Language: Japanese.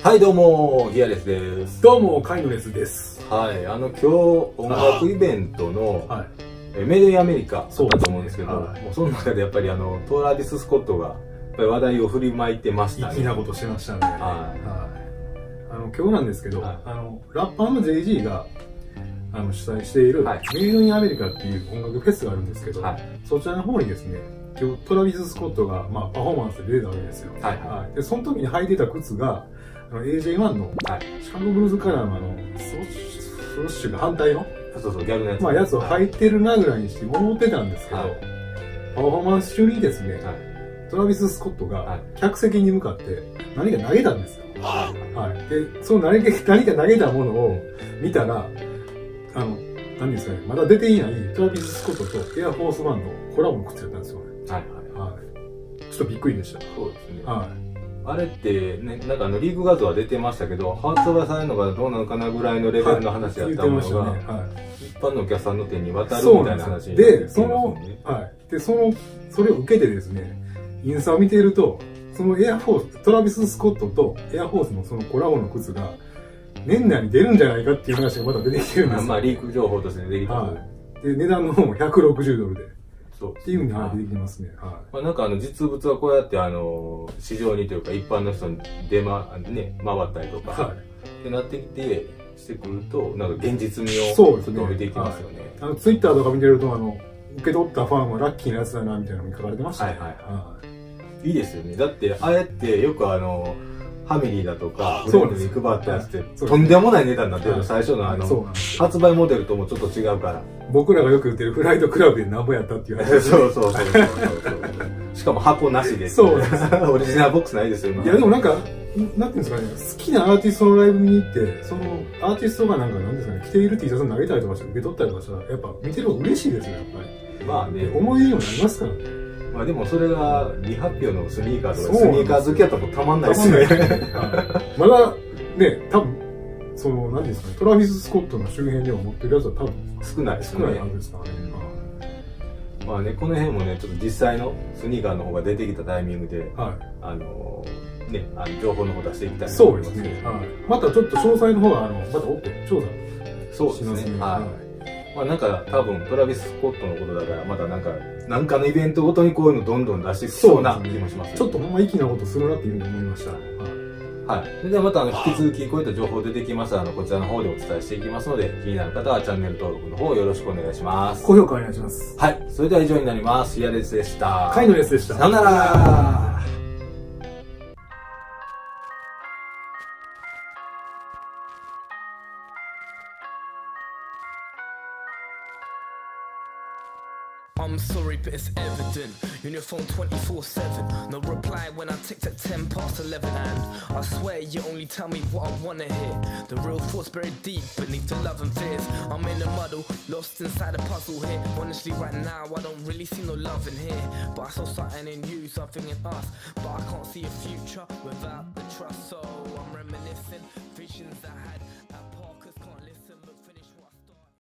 はい、どうも、ギアレスです。どうも、カイノレスです。はい、あの、今日、音楽イベントの、はい。えメイドインアメリカだそうですねと思うんですけど、はいもうその中でやっぱりあの、トーラーディス・スコットが、やっぱり話題を振りまいてました粋なことしましたね。はいはい。あの、今日なんですけど、はいあの、ラッパーの JG が、あの、主催している、はいメイドインアメリカっていう音楽フェスがあるんですけど、はいそちらの方にですね、今日トラビス・スコットが、まあ、パフォーマンスで出てたわけですよ。はいはいで、その時に履いてた靴が、あの AJ1 のはい。シカゴブルーズカラーのあの、スウォッシュスッシュが反対の、そうそう、ギャグのやつ。まあ、やつを履いてるなぐらいにして思ってたんですけど、はいパフォーマンス中にですね、はい。トラビス・スコットがはい客席に向かって何か投げたんですよ。ははい。で、その何か 何か投げたものを見たら、あの、何ですかね、まだ出ていないトラビス・スコットとエアフォースワンのコラボの靴だったんですよね。い。はい。はい。ちょっとびっくりでした。そうですね。はあれって、ね、なんかあの、リーグ画像は出てましたけど、発売されるのがどうなのかなぐらいのレベルの話い。やったのが、ましたね。はい。一般のお客さんの手に渡るみたない。な話になってで、その、はい。で、その、それを受けてですね、インスタを見ていると、そのエアフォース、トラビス・スコットとエアフォースのそのコラボの靴が、年内に出るんじゃないかっていう話がまた出てきてるんですよ。まあ、リーク情報として出てきたとはい。で、値段の方も160ドルで。っそうていうふうにははい出てきますね。はまあ、なんかあの実物はこうやってあの市場にというか一般の人に出ま、ね、回ったりとい。か、はい。ってなってきてしてくるとなんか現実味をちょっと置いていきますよね。あの、ツイッターとか見てると、あの、受け取ったファンはラッキーなやつだな、みたいなのに書かれてましたね。はいはいはいいいですよね。だってああやってよくあのファミリーだとかそうですに配ったやつってとんでもない値段になってる最初のあの。発売モデルともちょっと違うから。僕らがよく言ってるフライトクラブでなんぼやったっていう話。そうそうそうそうそう。しかも箱なしで。そうで オリジナルボックスないですよ。今いや、でもなんか、なんていうんですかね、好きなアーティストのライブに行って、そのアーティストがなんか、なんですかね、着ている T シャツ投げたりとかして受け取ったりとかしたら、やっぱ見てる方が嬉しいですよ、やっぱり。まあね。思い出にもなりますからね。まあでもそれが未発表のスニーカーとかそうスニーカー好きやったらたまんないですね。まだ、ね、多分その、何ですかね、トラビス・スコットの周辺では持ってるやつは多分少ないですね少ないは。ずですからね。まあね、この辺もね、ちょっと実際のスニーカーの方が出てきたタイミングで、はあのーね、あの情報の方出していきたいとそう思いますすけどでね。はい。またちょっと詳細の方は、あの、またオペ、調査そうですしますね。。ねはい。まあなんか多分トラビス・スコットのことだから、またなんか、なんかのイベントごとにこういうのどんどん出してそうな気もします、ちょっとほんま粋なことするなっていうふうに思いました。はい。ではまたあの引き続きこういった情報出てきましたら、あのこちらの方でお伝えしていきますので、気になる方はチャンネル登録の方よろしくお願いします。高評価お願いします。はい。それでは以上になります。ヒアレスでした。カイノレスでした。さよなら I'm sorry, but it's evident. You're on your phone 24 7. No reply when I text at 10 past 11. And I swear you only tell me what I wanna hear. The real thoughts buried deep beneath the love and fears. I'm in a muddle, lost inside a puzzle here. Honestly, right now, I don't really see no love in here. But I saw something in you, something in us. But I can't see a future without the trust. So I'm reminiscing visions I had Parkers. Can't listen, but finish.